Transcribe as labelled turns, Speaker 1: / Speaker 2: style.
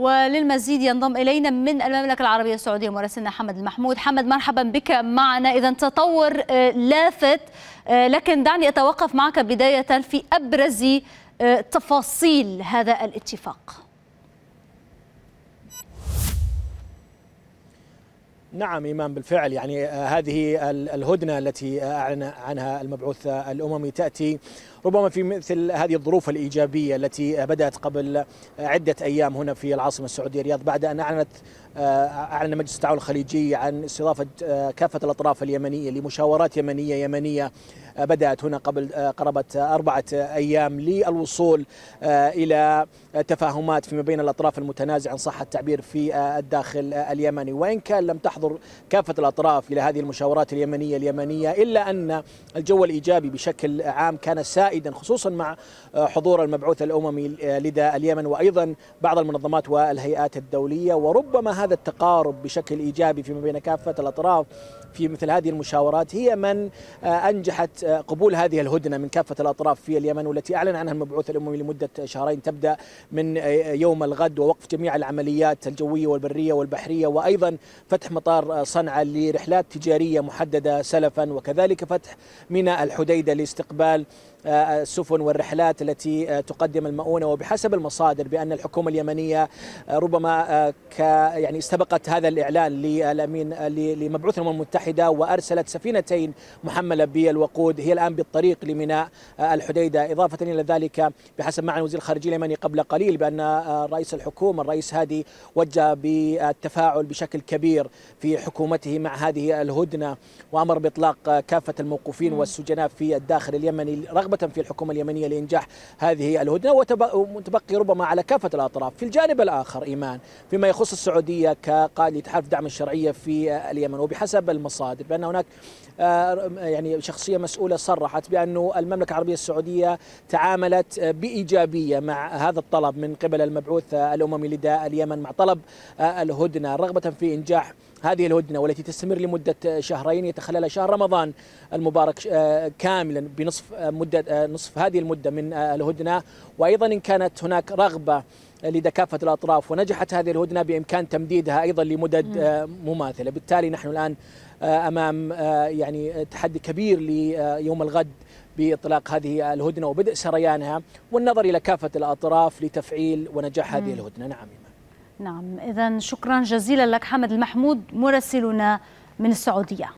Speaker 1: وللمزيد ينضم إلينا من المملكة العربية السعودية مراسلنا حمد المحمود. حمد مرحبا بك معنا. إذا تطور لافت لكن دعني أتوقف معك بداية في أبرز تفاصيل هذا الاتفاق.
Speaker 2: نعم إيمان بالفعل. يعني هذه الهدنة التي أعلن عنها المبعوث الأممي تأتي ربما في مثل هذه الظروف الإيجابية التي بدأت قبل عدة أيام هنا في العاصمة السعودية الرياض بعد أن أعلنت أعلن مجلس التعاون الخليجي عن استضافة كافة الأطراف اليمنية لمشاورات يمنية يمنية بدأت هنا قبل قرابة أربعة أيام للوصول إلى تفاهمات فيما بين الأطراف المتنازعة إن صح التعبير في الداخل اليمني. وإن كان لم تحضر كافة الأطراف إلى هذه المشاورات اليمنية اليمنية إلا أن الجو الإيجابي بشكل عام كان سائدا خصوصا مع حضور المبعوث الأممي لدى اليمن وأيضا بعض المنظمات والهيئات الدولية. وربما هذا التقارب بشكل إيجابي فيما بين كافة الأطراف في مثل هذه المشاورات هي من أنجحت قبول هذه الهدنة من كافة الأطراف في اليمن والتي أعلن عنها المبعوث الأممي لمدة شهرين. تبدأ من يوم الغد ووقف جميع العمليات الجوية والبرية والبحرية وأيضا فتح مطار صنعاء لرحلات تجارية محددة سلفا وكذلك فتح ميناء الحديدة لاستقبال السفن والرحلات التي تقدم المؤونة. وبحسب المصادر بأن الحكومة اليمنية ربما ك يعني استبقت هذا الإعلان للأمين لمبعوث الأمم المتحدة وأرسلت سفينتين محملة بالوقود. هي الآن بالطريق لميناء الحديدة. إضافة إلى ذلك بحسب معلن وزير الخارجية اليمني قبل قليل بأن رئيس الحكومة الرئيس هادي وجه بالتفاعل بشكل كبير في حكومته مع هذه الهدنة وأمر بإطلاق كافة الموقوفين والسجناء في الداخل اليمني رغبة في الحكومة اليمنية لإنجاح هذه الهدنة ومتبقي ربما على كافة الأطراف. في الجانب الآخر إيمان فيما يخص السعودية كقائد لتحالف دعم الشرعية في اليمن وبحسب المصادر بأن هناك يعني شخصية مسؤولة صرحت بأن المملكة العربية السعودية تعاملت بإيجابية مع هذا الطلب من قبل المبعوث الأممي لدى اليمن مع طلب الهدنة رغبة في إنجاح هذه الهدنة والتي تستمر لمدة شهرين يتخللها شهر رمضان المبارك كاملا بنصف مدة نصف هذه المدة من الهدنة. وأيضا إن كانت هناك رغبة لدى كافة الأطراف ونجحت هذه الهدنة بإمكان تمديدها أيضا لمدد مماثلة. بالتالي نحن الآن أمام يعني تحدي كبير ليوم الغد بإطلاق هذه الهدنة وبدء سريانها والنظر إلى كافة الأطراف لتفعيل ونجاح هذه الهدنة. نعم
Speaker 1: نعم. اذا شكرا جزيلا لك حمد المحمود مراسلنا من السعودية.